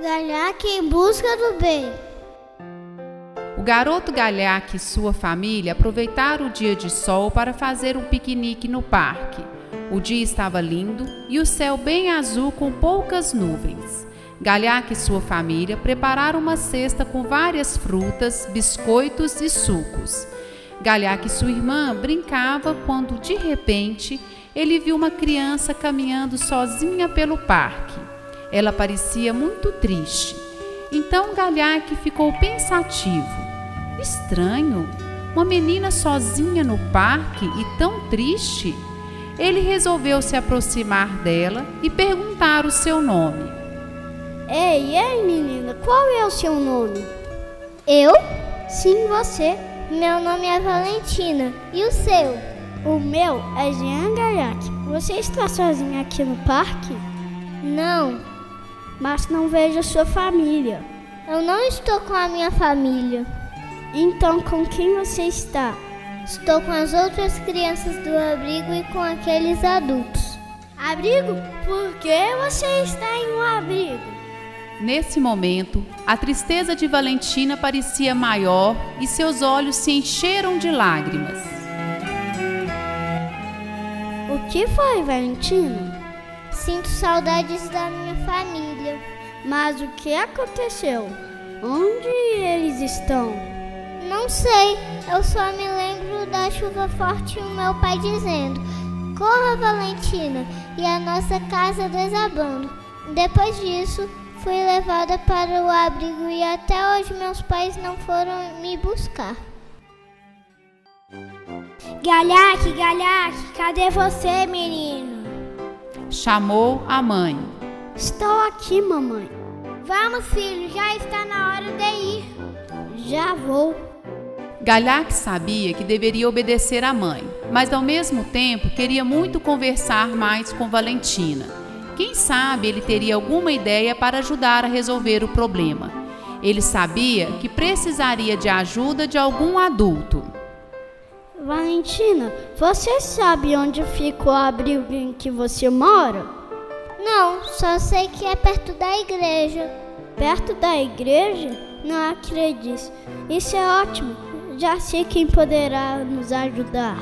Galhaque em busca do bem. O garoto Galhaque e sua família aproveitaram o dia de sol para fazer um piquenique no parque. O dia estava lindo e o céu bem azul com poucas nuvens. Galhaque e sua família prepararam uma cesta com várias frutas, biscoitos e sucos. Galhaque e sua irmã brincava quando, de repente, ele viu uma criança caminhando sozinha pelo parque. Ela parecia muito triste. Então Galhaque ficou pensativo. Estranho, uma menina sozinha no parque e tão triste. Ele resolveu se aproximar dela e perguntar o seu nome. Ei, ei, menina, qual é o seu nome? Eu? Sim, você. Meu nome é Valentina. E o seu? O meu é Jean Galhac. Você está sozinha aqui no parque? Não. Mas não vejo sua família. Eu não estou com a minha família. Então, com quem você está? Estou com as outras crianças do abrigo e com aqueles adultos. Abrigo? Por que você está em um abrigo? Nesse momento, a tristeza de Valentina parecia maior e seus olhos se encheram de lágrimas. O que foi, Valentina? Sinto saudades da minha família. Mas o que aconteceu? Onde eles estão? Não sei, eu só me lembro da chuva forte e o meu pai dizendo: Corra, Valentina, e a nossa casa desabando. Depois disso, fui levada para o abrigo e até hoje meus pais não foram me buscar. Galhaque, Galhaque, cadê você, menino? Chamou a mãe. Estou aqui, mamãe. Vamos, filho, já está na hora de ir. Já vou. Galhaque sabia que deveria obedecer à mãe, mas ao mesmo tempo queria muito conversar mais com Valentina. Quem sabe ele teria alguma ideia para ajudar a resolver o problema. Ele sabia que precisaria de ajuda de algum adulto. Valentina, você sabe onde fica o abrigo em que você mora? Não, só sei que é perto da igreja. Perto da igreja? Não acredito. Isso é ótimo. Já sei quem poderá nos ajudar.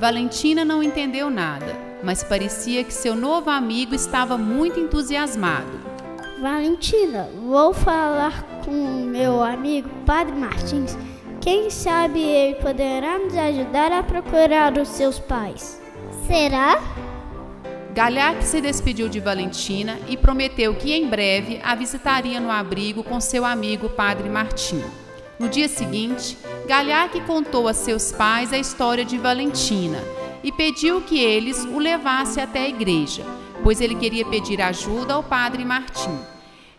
Valentina não entendeu nada, mas parecia que seu novo amigo estava muito entusiasmado. Valentina, vou falar com meu amigo Padre Martins. Quem sabe ele poderá nos ajudar a procurar os seus pais. Será? Galhaque se despediu de Valentina e prometeu que em breve a visitaria no abrigo com seu amigo Padre Martim. No dia seguinte, Galhaque contou a seus pais a história de Valentina e pediu que eles o levassem até a igreja, pois ele queria pedir ajuda ao Padre Martim.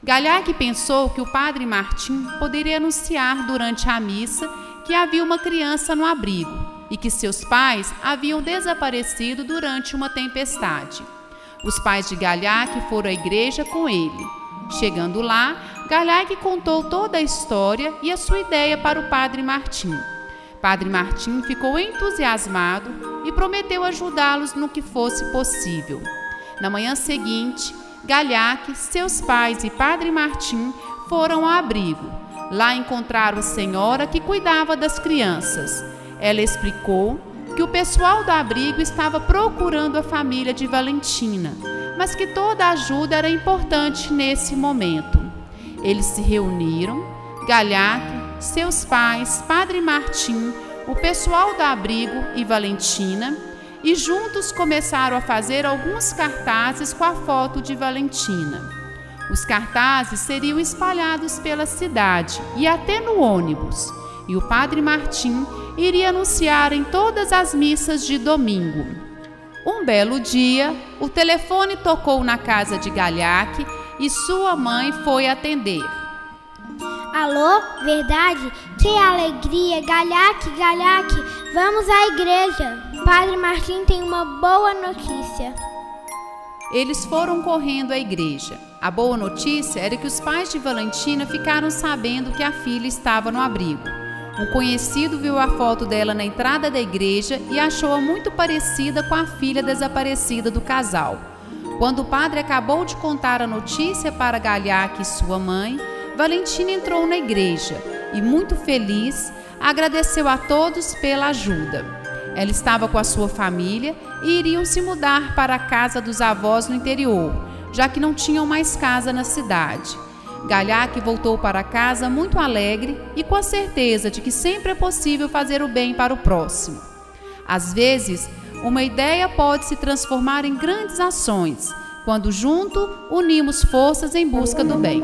Galhaque pensou que o Padre Martim poderia anunciar durante a missa que havia uma criança no abrigo e que seus pais haviam desaparecido durante uma tempestade. Os pais de Galhaque foram à igreja com ele. Chegando lá, Galhaque contou toda a história e a sua ideia para o padre Martim. Padre Martim ficou entusiasmado e prometeu ajudá-los no que fosse possível. Na manhã seguinte, Galhaque, seus pais e Padre Martim foram ao abrigo. Lá encontraram a senhora que cuidava das crianças. Ela explicou que o pessoal do abrigo estava procurando a família de Valentina, mas que toda ajuda era importante nesse momento. Eles se reuniram, Galhaque, seus pais, Padre Martim, o pessoal do abrigo e Valentina, e juntos começaram a fazer alguns cartazes com a foto de Valentina. Os cartazes seriam espalhados pela cidade e até no ônibus, e o Padre Martim iria anunciar em todas as missas de domingo. Um belo dia, o telefone tocou na casa de Galhaque e sua mãe foi atender. Alô, verdade? Que alegria! Galhaque, Galhaque, vamos à igreja. Padre Martim tem uma boa notícia. Eles foram correndo à igreja. A boa notícia era que os pais de Valentina ficaram sabendo que a filha estava no abrigo. Um conhecido viu a foto dela na entrada da igreja e achou-a muito parecida com a filha desaparecida do casal. Quando o padre acabou de contar a notícia para Galhaque e sua mãe, Valentina entrou na igreja e, muito feliz, agradeceu a todos pela ajuda. Ela estava com a sua família e iriam se mudar para a casa dos avós no interior, já que não tinham mais casa na cidade. Galhaque voltou para casa muito alegre e com a certeza de que sempre é possível fazer o bem para o próximo. Às vezes, uma ideia pode se transformar em grandes ações quando junto unimos forças em busca do bem.